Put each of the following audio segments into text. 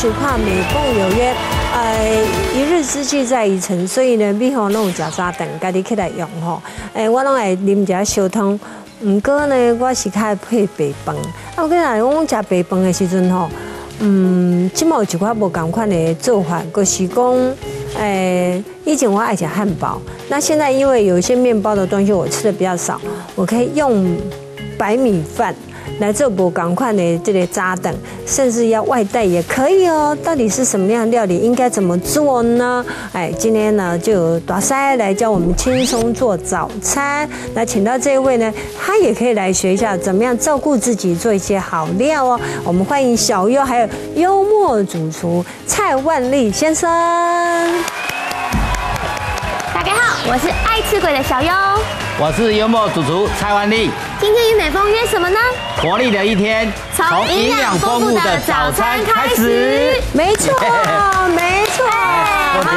俗话美共有约，呃，一日之计在于晨，所以呢，你吼拢有食早顿，家己起来用吼。诶，我拢会啉一下烧汤，毋过呢，我是较配白饭。啊，我跟你讲，我食白饭的时阵吼，嗯，即毛有一寡无共款的做法，就是讲，诶，以前我爱食汉堡，那现在因为有一些面包的东西我吃的比较少，我可以用白米饭。来做不赶快的这个扎等，甚至要外带也可以哦。到底是什么样料理，应该怎么做呢？哎，今天呢就有大塞来教我们轻松做早餐。那请到这位呢，他也可以来学一下怎么样照顾自己，做一些好料哦。我们欢迎小优，还有幽默主厨蔡万利先生。大家好，我是爱吃鬼的小优。我是幽默主厨蔡万利。今天与美凤约什么呢？活力的一天，从营养丰富的早餐开始。没错，没错。大家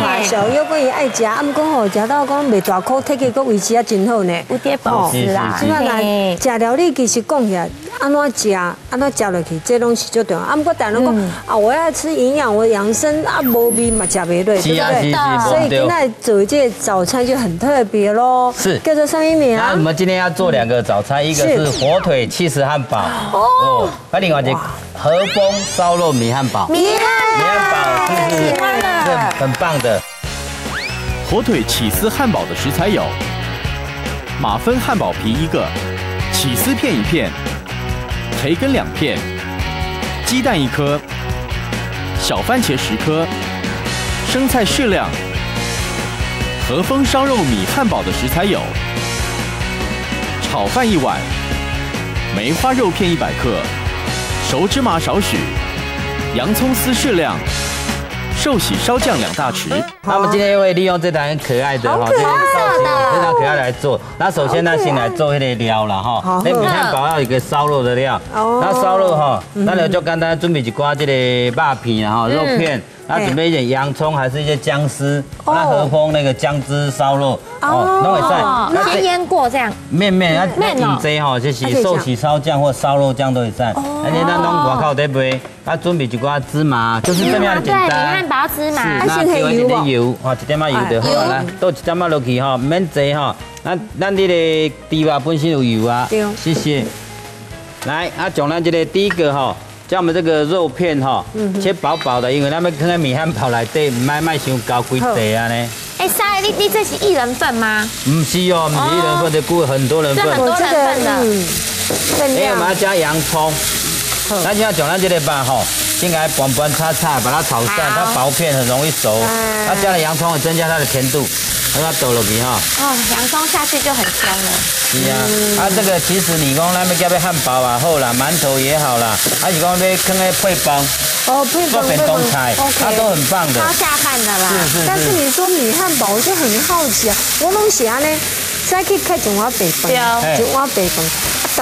好，小优可以爱食，啊，毋过吼，食到讲未大口，体格个维持啊真好。呢。有点饱食啦。即摆来食料理，其实讲起来。安怎食，安怎食落去，这东西就对啊。啊，不过但如讲啊，我要吃营养，我养生啊，无味嘛，食袂落，对不对？所以今天做这早餐就很特别喽。是，叫做什么名啊？那我们今天要做两个早餐，一个是火腿气势汉堡哦，还另外一个和风烧肉米汉堡。米汉米汉堡？是很棒的。火腿起司汉堡的食材有：马芬汉堡皮一个，起司片一片。培根两片，鸡蛋一颗，小番茄十颗，生菜适量。和风烧肉米汉堡的食材有：炒饭一碗，梅花肉片一百克，熟芝麻少许，洋葱丝适量。寿喜烧酱两大匙。那我们今天会利用这台很可爱的哈，这个造型非常可爱来做。那首先呢，先来做一个料了哈。那米汉堡要一个烧肉的料。那烧肉哈，那你就简单准备一瓜这个肉片然后肉片。那准备一点洋葱，还是一些姜丝，那和风那个姜汁烧肉哦，都会在，先腌过这样。面面啊，面这哈就是寿喜烧酱或烧肉酱都会在。而且那弄外口对不对？啊，准备一挂芝麻，就是这么样简单。对，汉堡芝麻，那丢一点油，哈，一点嘛油就好了。来，倒一点嘛落去哈，免多哈。咱咱这个猪肉本身有油啊。谢谢。来，啊，将咱这个第一个哈。像我们这个肉片哈，切薄薄的，因为他们看看米汉堡来对，卖卖上高贵地啊呢。哎，三爷，你你这是一人份吗？不是哦，不是一人份的，雇很多人份。很多人份的。哎，我们要加洋葱。那就要讲咱这个吧哈，先给它拌拌擦擦，把它炒散，它薄片很容易熟。它加了洋葱会增加它的甜度。让它抖落去哈。哦，洋葱下去就很香了。是啊，啊这个其实你讲那边叫要汉堡啊，好啦，馒头也好啦，还是讲要放个配方。哦，配方配方菜，它都很棒的。超下饭的啦。是是但是你说米汉堡，我就很好奇啊，我拢写呢，再去开一碗白饭，一碗白饭。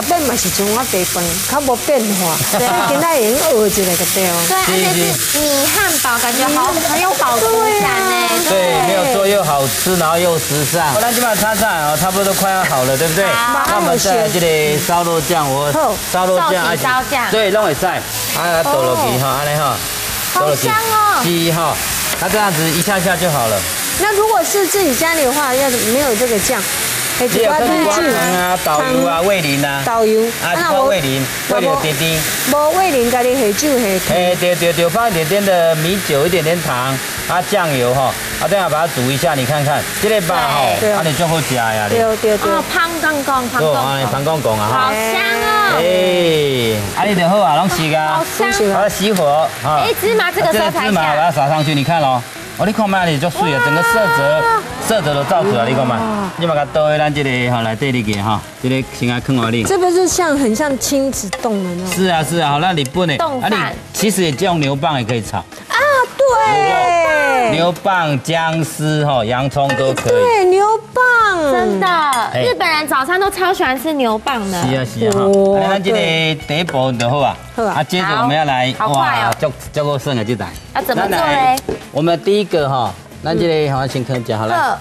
特别嘛是一碗白饭，较无变化。对，今仔已经饿一个个对哦。对，而且是米汉堡，感觉好很有饱足感呢。对，没有做，又好吃，然后又时尚。我来就把它擦擦啊，差不多都快要好了，对不对？那我们再这里烧肉酱，我烧肉酱，烧酱，对，弄会晒，啊，倒落去哈，安尼哈，好香哦。鸡哈，它这样子一下下就好了。那如果是自己家里的话，要没有这个酱。只有跟瓜糖啊、导游啊、味淋啊，导游啊，放味淋、味淋点点，无味淋，家己下酒下。哎，对对对，放一点点的米酒，一点点糖，啊，酱油哈，啊，等下把它煮一下，你看看，这个吧哈，啊，你最好加呀，对对对。哦，胖公公，胖公公，胖公公啊，好香哦。哎，啊，你就好啊，拢洗噶，好香，把它熄火，啊，哎，芝麻这个时候才芝麻把它撒上去，你看喽。哦，你看嘛，你就水啊，整个色泽，色泽都照出来，你看嘛，你把它倒在咱这里哈来这里给哈，这里先来坑我哩。这不是像很像亲子冻的那种？是啊是啊，好，那你不能，啊你其实也用牛蒡也可以炒。啊，对，牛蒡、姜丝哈、洋葱都可以。对，牛蒡，真的，日本人早餐都超喜欢吃牛蒡的。是啊是啊，哈，那这个第一步就好啊。好啊。啊，接着我们要来，哇，叫叫过剩的就来。要怎么做嘞？我们第一个哈，那这里好像先看讲好了。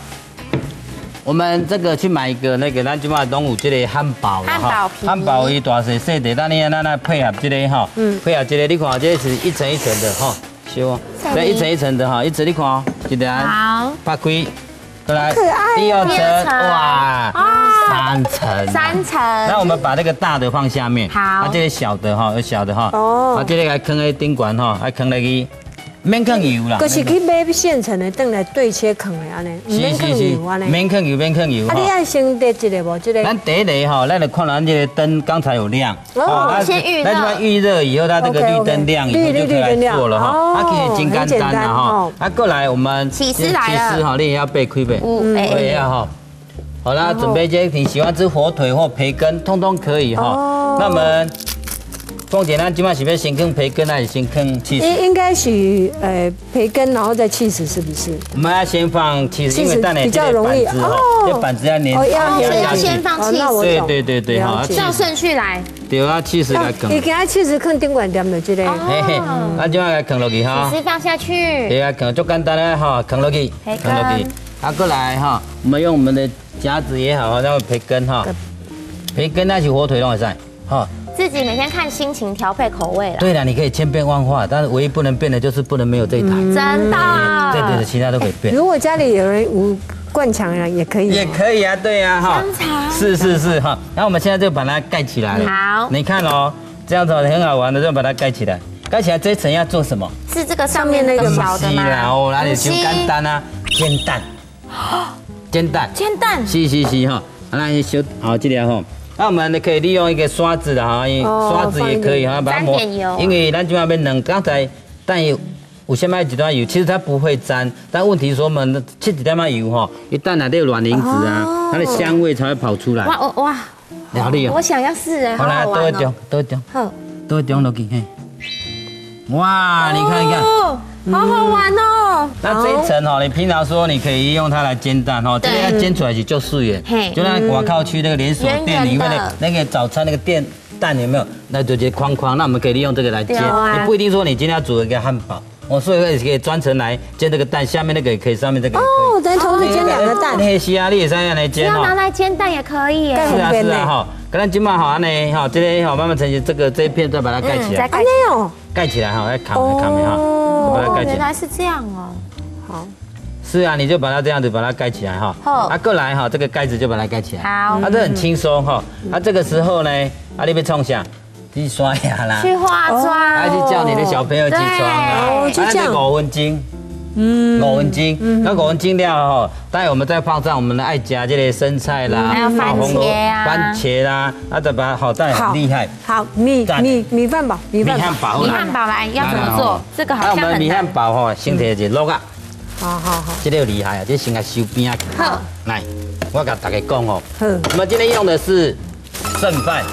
我们这个去买一个那个，咱今嘛拢有这个汉堡汉堡皮。汉堡伊大细细的，咱你咱来配合这个哈，配合这个，你看这是一层一层的哈，是哦，这一层一层的哈，一层你看哦，一层好，拍开，过来可爱第二层层，哇，三层，三层，那我们把这个大的放下面，好。啊，这个小的哈，有小的哈，哦。啊，这个还坑在顶管哈，还坑在去，免放油啦，就是去买现成的，等来对切坑的安尼，唔免坑油安尼。免放油，免放油啊，你哈。爱先得一个无？这个咱第一个哈，咱就看咱这个灯刚才有亮，哦那先预热那就把预热以后，它这个绿灯亮以后就可以来绿灯亮做了哈哦。它其实真简单单的哈哦。啊，过来我们起司来了起司哈，你也要备开备，五哎对呀哈。好啦，准备这些你喜欢吃火腿或培根，通通可以哈哦。那我们凤姐，咱今晚是不是先坑培根还是先坑起司？应应该是呃培根，然后再 cheese 是不是？我们要先放起司，因为蛋呢比较容易哦，这板子要粘哦要哦所以要先放哦那我 cheese，对对对对哈了解。照顺序来，对啊，起司来坑你给他 cheese 坑顶管点的这个，嘿嘿，咱今晚来坑落去哈。起。司放下去，对啊，坑足简单的哈，坑落去，坑落去。啊，过来哈，我们用我们的夹子也好，然后培根哈，培根那是火腿拢会使哈。自己每天看心情调配口味了，对了，你可以千变万化，但是唯一不能变的就是不能没有这一台。真的，对对对，其他都可以变。如果家里有人无灌肠啊，也可以。也可以啊，对呀哈香肠，是是是哈。然后我们现在就把它盖起来了。好你看哦，这样子很好玩的，就把它盖起来。盖起来这一层要做什么？是这个上面那个小的是啦，吗？哦，那就不就简单啊，煎蛋，煎蛋，煎蛋，是是是哈，啊那小好这条哈。那我们可以利用一个刷子的哈，刷子也可以哈，把它磨因为咱今晚边冷，刚才但有有先买几段油，其实它不会粘，但问题是我们切几点嘛油哈，一旦哪有卵磷脂啊，它的香味才会跑出来，哇哇。哇，了力哦我。想要试哎，好好来，好玩多一点哦，，多一点，好，多一点落去嘿。哇，你看一看。哦，好好玩哦，那这一层哈，你平常说你可以用它来煎蛋哈，这对个要煎出来就就素耶嘿，就那我靠去那个连锁店里面的的那个早餐那个店蛋有没有？那就直接框框，那我们可以利用这个来煎。你不一定说你今天要煮一个汉堡，我所以也可以专程来煎这个蛋，下面那个也可以，上面这个哦，等于同时煎两个蛋，那是啊，你也是这样来煎哦。要拿来煎。蛋也可以耶，是啊是啊哈，可能今晚好安呢哈，这边哈慢慢成型，这个这一片再把它盖起来，哦，盖起来哈，再扛来扛哈，就把它盖起来。原来是这样哦，好，是啊，你就把它这样子把它盖起来哈。好啊，过来哈，这个盖子就把它盖起来。好啊，这很轻松哈。啊，这个时候呢，啊，你被冲下，去刷牙啦，去化妆，啊，去叫你的小朋友起床啊。就这样啊五分钟。嗯，五分钟，那五分钟了哈，待会我们再放上我们的爱家这些生菜啦，还有番茄啊。番茄啦，那，再把它好蛋很厉害，好米赞米米饭堡，米米饭堡，汉堡米汉堡来要怎么做？这个好那我像很难们米汉。堡哈，先摕一个烙啊，好好好，这个有厉害啊，这先来收边啊。好，来，我甲大家讲哦，好。我们今天用的是剩饭，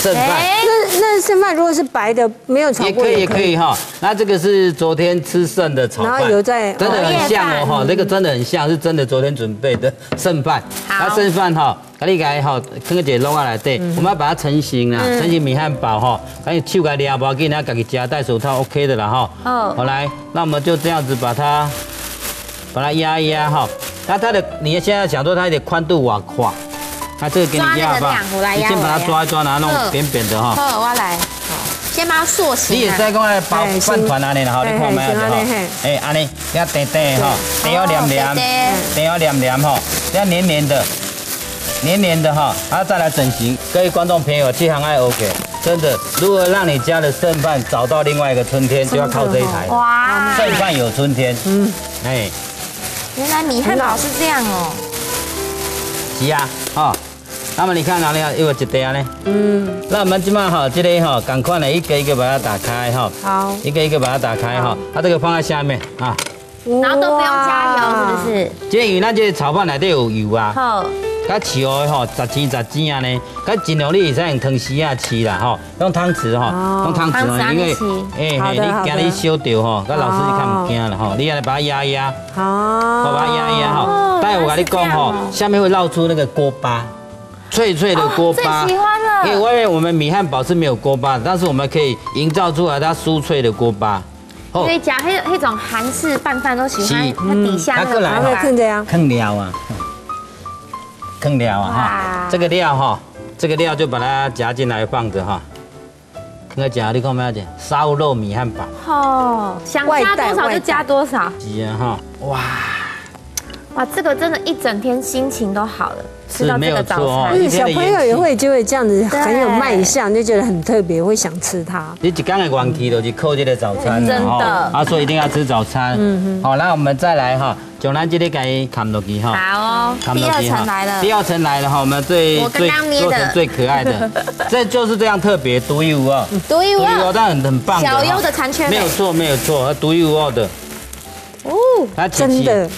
剩饭。哎，那那剩饭如果是白的，没有炒过也可以，也可以哈。那这个是昨天吃剩的炒饭，然后有在真的很像哦哦哈，这个真的很像，是真的昨天准备的剩饭。好那剩饭哈，赶紧改哈，跟个姐弄下来对，我们要把它成型啊，成型米汉堡哈，赶紧手给抓，不要紧，然后自己夹戴手套 OK 的了哈。好好来，那我们就这样子把它把它压一压哈。那它的你现在想说它的宽度瓦宽，那这个给你压好不好量我来？压你先把它抓一抓，然后弄嗯扁扁的哈。好，我来，先把它塑形啊。你也在讲来包哎饭团安尼啦吼，是你看卖下吼嘿嘿，哎安尼，要甜甜的吼，甜要黏黏，甜要黏黏哈，要黏黏的，黏黏的哈，然后再来整形。各位观众朋友，这行爱 OK，真的，如何让你家的剩饭找到另外一个春天，就要靠这一台。哇，剩饭有春天，嗯，哎，原来米汉堡是这样哦。是啊，哈。那么你看哪里啊？又有一袋呢？嗯，那我们今晚哈，这里哈，赶快呢，一个一个把它打开哈，好，一个一个把它打开哈，它这个放在下面啊。然后都不用加油，是不是？这个因为咱这个炒饭里底有油啊，好，甲豉油吼，十斤十斤啊呢，甲尽量你会使用汤匙啊吃啦吼，用汤匙吼，哦。用汤匙因为你匙。哎嘿，你惊你烧掉吼，甲老师就看唔惊啦吼，你来把它压一压，好，把它压一压吼。哦，待会我跟你讲吼原来是这样哦，下面会露出那个锅巴，脆脆的锅巴。哦最喜欢了因为我们米汉堡是没有锅巴的，但是我们可以营造出来它酥脆的锅巴。因哦为夹那那种韩式拌饭都喜欢它底下那个嗯那过来然后锅巴看这样，坑料啊，坑料啊哈，这个料哈，这个料就把它夹进来放着哈。那夹你看没有姐？烧肉米汉堡。哦，想加多少就加多少。是啊哈，哇哇，这个真的，一整天心情都好了。吃到这个早餐，小朋友也会就会这样子很有卖相，就觉得很特别，会想吃它。你一天的元气就是靠这个早餐，真的。啊，所以一定要吃早餐。嗯好，那我们再来哈，就咱这里给砍落去哈。好哦，第二层来了。第二层来了哈，我们最最做成最可爱的，这就是这样特别独一无二，独一无二，但很很棒小优的残缺没有错，没有错，独一无二的。哦，它真的，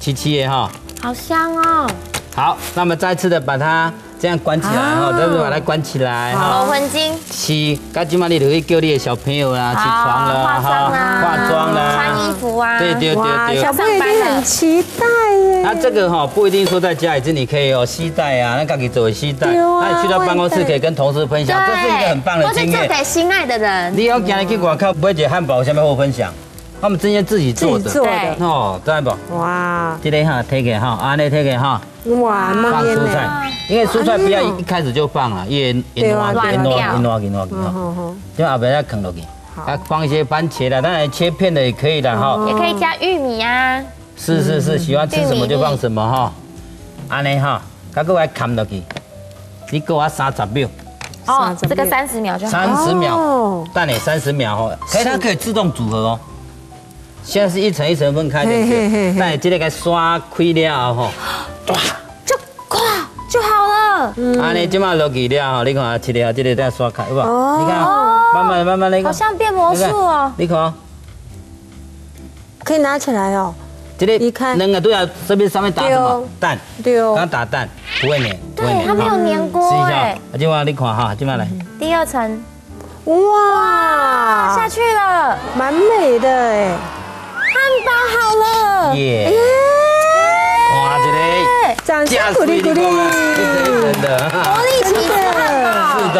七七的哈，好香哦。好，那么再次的把它这样关起来哈，再次把它关起来哈。五分金。七，赶紧嘛，你就会叫你的小朋友啊，起床了哈，化妆啦，穿衣服啊。对对对对。小朋友一定很期待耶。那这个哈不一定说在家里，这你可以有携带啊，那可以作为携带。那你去到办公室可以跟同事分享，这是一个很棒的经验。或者给心爱的人。你要今日去外口买一个汉堡，下面和我分享。他们之前自己做的，哦，对不？哇，这里哈，贴给哈，安内贴给哈。哇，放蔬菜，因为蔬菜不要一开始就放了，越越乱越乱越乱越乱。好好就后边再啃落去。好，放一些番茄的，当然切片的也可以的哈。也可以加玉米啊。是是是，喜欢吃什么就放什么哈。安内哈，再给我啃落去。你给我三十秒。哦，这个三十秒就好。三十秒，但你三十秒哦，可以它可以自动组合哦。现在是一层一层分开的，那你今天给刷开了后，哇，就垮就好了。嗯，啊，你今嘛落去了吼，你看切了，这里再刷开，好不好？你看，慢慢慢慢那个，好像变魔术哦。你看，可以拿起来哦。这里你看，两个都要这边上面打什么？蛋？对哦，刚打蛋。不会粘，对，它没有粘过哎。今晚你看哈，今晚来。第二层，哇，下去了，蛮美的哎。耶！哇，这里掌声鼓励鼓励，真的，活力起来，是的。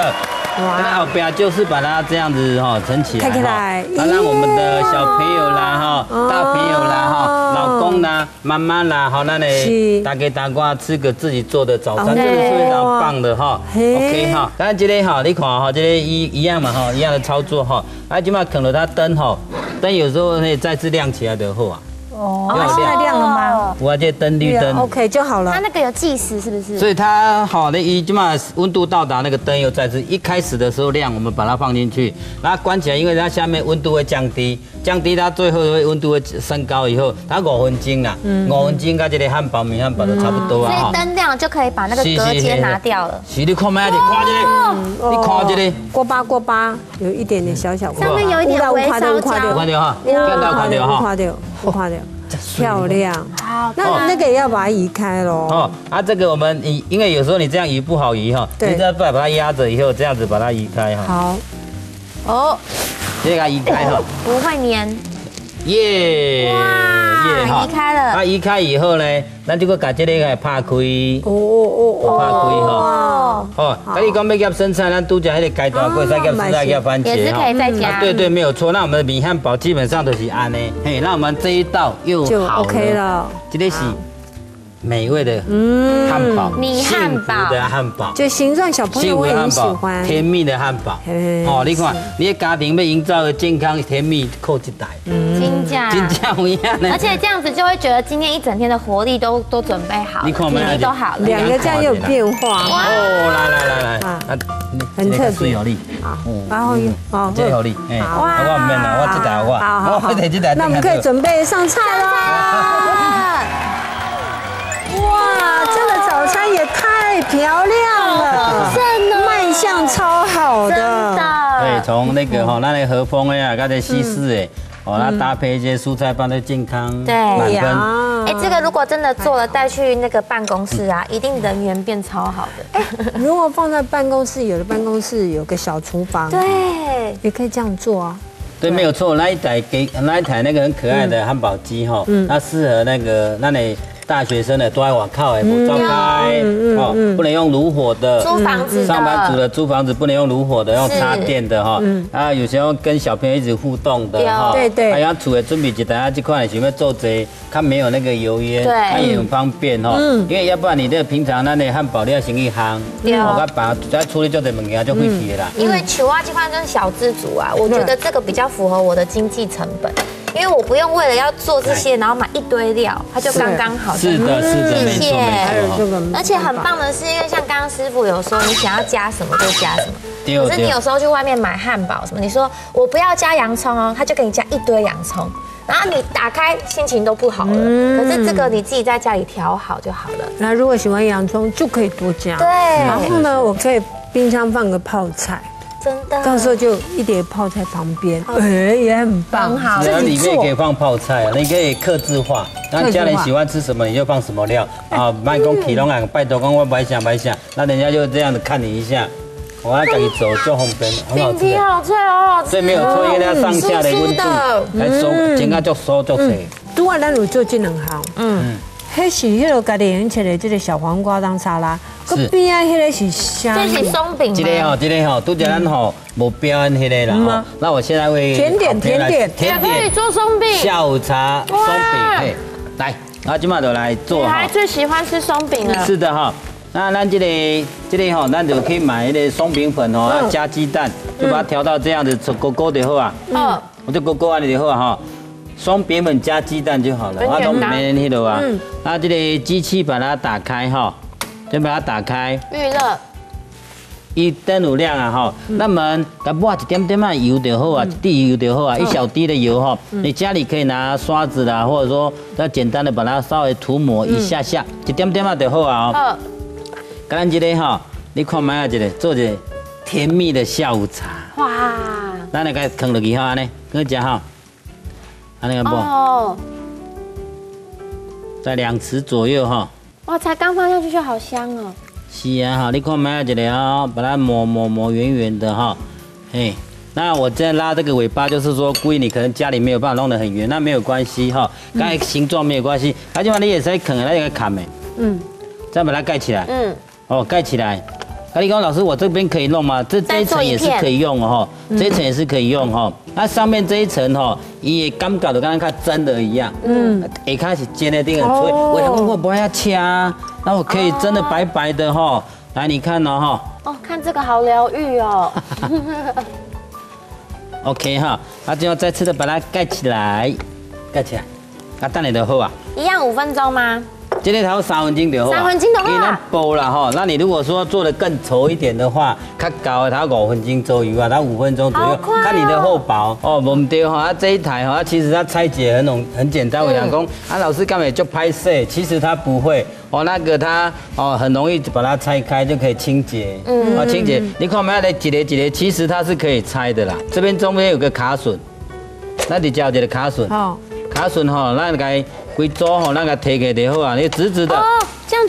那后边就是把它这样子哈撑起来，哈，让我们的小朋友啦哈，大朋友啦哈，老公啦，妈妈啦，好，那里打给大瓜吃个自己做的早餐，真的是非常棒的哈。OK 哈，那今天哈，你看哈，这里一一样嘛哈，一样的操作哈，啊，起码啃了它灯哈，灯有时候可以再次亮起来的后啊。哦，现在亮了吗？我这灯绿灯，OK 就好了。它那个有计时是不是？所以它好的一，起码温度到达那个灯又再次一开始的时候亮，我们把它放进去，然后关起来，因为它下面温度会降低，降低它最后会温度会升高以后，它五分钟啊，五分钟跟这个汉堡米汉堡都差不多啊。所以灯亮就可以把那个隔间拿掉了。是，你看没？你看这里，你看这里，锅巴锅巴，有一点点小小。上面有一点微烧焦。看到哈，看到看到哈，看到，看到。漂亮，好，那那个也要把它移开喽。哦，啊，这个我们移，因为有时候你这样移不好移哈，你再把把它压着以后，这样子把它移开哈。好，哦，这个移开哈，不会粘。耶，哇，移开了。啊，移开以后呢，咱就个把这个给拍开。哦哦哦，拍开哈。哦，那你讲要夹生菜，咱都讲迄个阶段过，再夹生菜、夹番茄也是可以再加。对对，没有错。那我们的米汉堡基本上都是安呢。嘿，那我们这一道又好了。这个是。美味的汉堡，米汉堡。的汉堡，就形状小朋友会很喜欢，甜蜜的汉堡。哦，你看，你的家庭被营造的健康甜蜜，扣一袋，金价，金价一样。而且这样子就会觉得今天一整天的活力都都准备好，你看，体力都好了，两个这样有变化。哦，来来来来，啊，很特别，有力。好，然后哦，最有力。哎，我唔免啦，我这台我，好好，那我们可以准备上菜了。漂亮了，卖相超好的，真的。对，从那个哈，那里和风呀，刚才西式哎，哦，那搭配一些蔬菜，放在健康对满分。哎，这个如果真的做了带去那个办公室啊，一定人缘变超好的。如果放在办公室，有的办公室有个小厨房，对，也可以这样做啊。对，没有错，那一台给那一台那个很可爱的汉堡机哈，它适合那个那里。大学生的都爱往靠哎，不照开哦，不能用炉火的。租房子上班族的租房子不能用炉火的，用插电的哈。啊，有时候跟小朋友一直互动的哈。对对。还要储的准备一下这块，想要做这，他没有那个油烟，它也很方便哈。嗯。因为要不然你这平常那那汉堡你要先去烘，我该把再处理做点物件就会皮啦。因为球啊这块真是小资族啊，我觉得这个比较符合我的经济成本。因为我不用为了要做这些，然后买一堆料，它就刚刚好。是的，是的，没错，而且很棒的是，因为像刚刚师傅有说，你想要加什么就加什么。可是你有时候去外面买汉堡什么，你说我不要加洋葱哦，他就给你加一堆洋葱，然后你打开心情都不好了。可是这个你自己在家里调好就好了。那如果喜欢洋葱，就可以多加。对。然后呢，我可以冰箱放个泡菜。真的，到时候就一碟泡菜旁边，哎，也很棒，很好。那里面可以放泡菜啊，你可以克制化，那家人喜欢吃什么你就放什么料。啊。卖公启龙啊，拜托公我白想白想，那人家就这样子看你一下，我要赶紧走就红灯，很好吃，好脆哦，所以没有错，因为它上下的温度来收，整个就收就脆。都话咱有做这两行，嗯。迄是迄个家己用切的这个小黄瓜当沙拉，个边啊，迄个是虾，这是松饼这个吼，这个吼，都叫咱吼无标恩迄个啦。那我现在会甜点，甜点，甜点可以做松饼。下午茶松饼，来，那今晚就来做。我还最喜欢吃松饼了。是的哈，那咱这个这个吼，咱就可以买一个松饼粉哦，要加鸡蛋，就把它调到这样子，勾勾的好啊。嗯，我就勾勾完了就好啊哈。双边粉加鸡蛋就好了，啊，都没人听到啊。那这个机器把它打开哈，先把它打开。预热。一灯有亮啊哈，那么它抹一点点嘛油就好啊，一滴油就好啊，一小滴的油哈。你家里可以拿刷子啦，或者说要简单的把它稍微涂抹一下下，一点点嘛就好啊。哦。干这个哈，你看买啊这个做个甜蜜的下午茶。哇。那你该啃落去哈呢，跟我讲哈。啊，那个不，在两匙左右哈。哇，才刚放下去就好香哦。是啊哈，你看买这里啊，把它磨磨磨圆圆的哈。嘿，那我在拉这个尾巴，就是说故意你可能家里没有办法弄得很圆，那没有关系哈。刚才形状没有关系，而且嘛你也是啃，那个砍没。嗯。再把它盖起来。嗯。哦，盖起来。阿力刚老师，我这边可以弄吗？这这一层也是可以用哦，哈，这一层也是可以用哈。那上面这一层哈，也刚搞的，刚刚看真的一样。嗯，一开始煎的定很脆，我想问我不要掐，那我可以真的白白的哈。来，你看哦哈。哦，看这个好疗愈哦。OK 哈，那就要再次的把它盖起来，盖起来。那蛋你的厚啊？一样五分钟吗？今天炒三分钟就好三分钟的话，你那煲了哈。那你如果说做的更稠一点的话，较高它五分钟左右啊，它五分钟左右，看你的厚薄哦。我们对哈，这一台哈，其实它拆解很容很简单。我讲讲，啊老师刚才就拍摄，其实它不会哦，那个它哦很容易把它拆开就可以清洁。嗯，啊清洁，你看我们要来几列几列，其实它是可以拆的啦。这边中间有个卡榫，那你叫这个卡榫。好，卡榫哈，那该。会做吼，那个贴给就好啊，你直直的，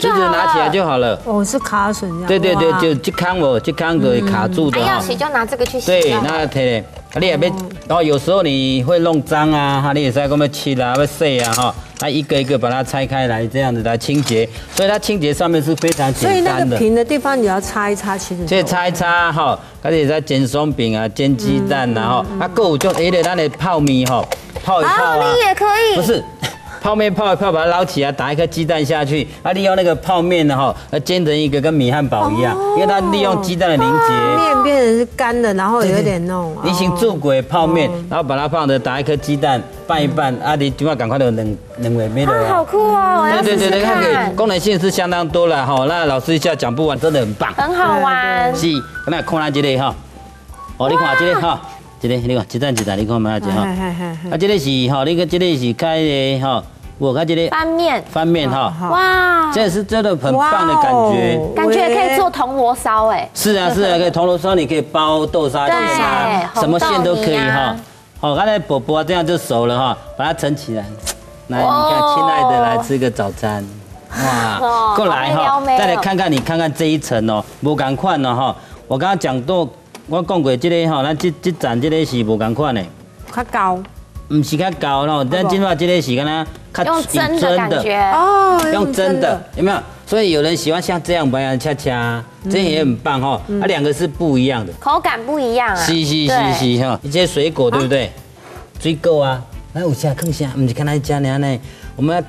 直直拿起来就好了。哦，是卡榫对对对，就这康哦，这康可以卡住的。要洗就拿这个去洗。对，那贴，你也别，然后有时候你会弄脏啊，哈，你也在那么切啦，要洗啊，哈，那一个一个把它拆开来，这样子来清洁。所以它清洁上面是非常简单的。所以那个平的地方你要擦一擦，其实。这擦一擦哈，而且在煎松饼啊，煎鸡蛋然后啊够就哎的，那里泡米哈，泡一泡啊。泡米也可以。不是。泡面泡一泡，把它捞起来，打一颗鸡蛋下去，啊，利用那个泡面呢，哈，煎成一个跟米汉堡一样，因为它利用鸡蛋的凝结，面变成是干的，然后有点弄。你先做鬼泡面，然后把它放着，打一颗鸡蛋拌一拌，啊，你就要赶快的冷冷尾面了。好酷哦！对对对对，看功能性是相当多了哈。那老师一下讲不完，真的很棒，很好玩。是，那看下这里哈，哦，你看这里哈。这个你看，鸡蛋鸡蛋，你看嘛，这哈，啊，这个是哈，你看这个是开的哈，我看这个翻面，翻面哈，哇，这是真的很棒的感觉，感觉可以做铜锣烧哎，是啊是啊，可以铜锣烧，你可以包豆沙 馅啊，什么馅都可以哈，好，刚才伯伯这样就熟了哈，把它盛起来，来，你看，亲爱的，来吃个早餐，哇，过来哈，再来看看你看看这一层哦，不赶快了哈，我刚刚讲到。我讲过，这个吼，咱这这站这个是无同款的，较高，唔是较高咯，但今麦这个是干呐，用真的。感觉。哦，用真的有没有？所以有人喜欢像这样白杨恰恰，这样也很棒哈。它两个是不一样的，口感不一样啊。是是是是哈，一些水果对不对？水果啊，来有下看下，唔是看他家呢呢，我们要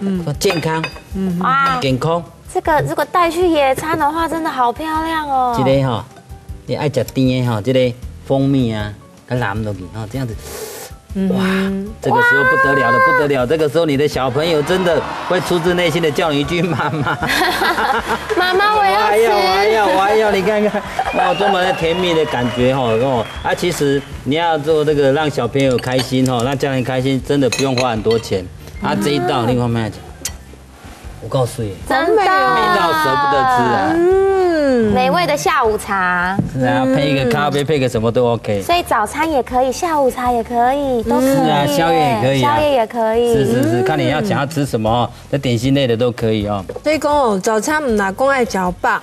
嗯。健康，嗯。哇，健康。这个如果带去野餐的话，真的好漂亮哦。这个哈，你爱食甜的哈，这个蜂蜜啊，跟蓝豆给哈，这样子。哇，这个时候不得了了，不得了！这个时候你的小朋友真的会出自内心的叫你一句妈妈。妈妈，我要吃。我还要，我还要，你看看，哇，多么的甜蜜的感觉哈，哦，啊，其实你要做这个让小朋友开心哈，让家人开心，真的不用花很多钱。啊，这一道另外卖讲，我告诉你，真的味道舍不得吃啊。美味的下午茶，是啊，配一个咖啡，配个什么都 OK。所以早餐也可以，下午茶也可以，都可以。是啊，宵夜也可以，宵夜也可以。是是是，看你要想要吃什么哦，那点心类的都可以哦。所以讲哦，早餐唔拿公爱嚼吧。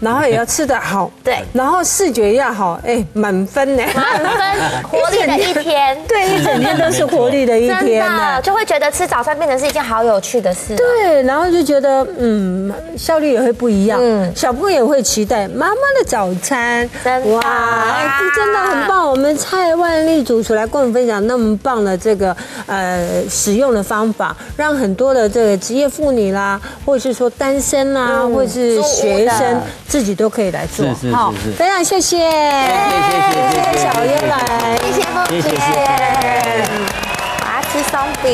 然后也要吃得好，对，然后视觉要好，哎，满分呢，满分，活力的一天，对，一整天都是活力的一天呢，就会觉得吃早餐变成是一件好有趣的事，对，然后就觉得嗯，效率也会不一样，嗯，小朋友也会期待妈妈的早餐，真哇，真的很棒，我们蔡万丽主厨来跟我们分享那么棒的这个呃使用的方法，让很多的这个职业妇女啦，或者是说单身啦，或者是学生。自己都可以来做，好，非常谢谢，谢谢谢谢小优来，谢谢凤姐，我要吃松饼。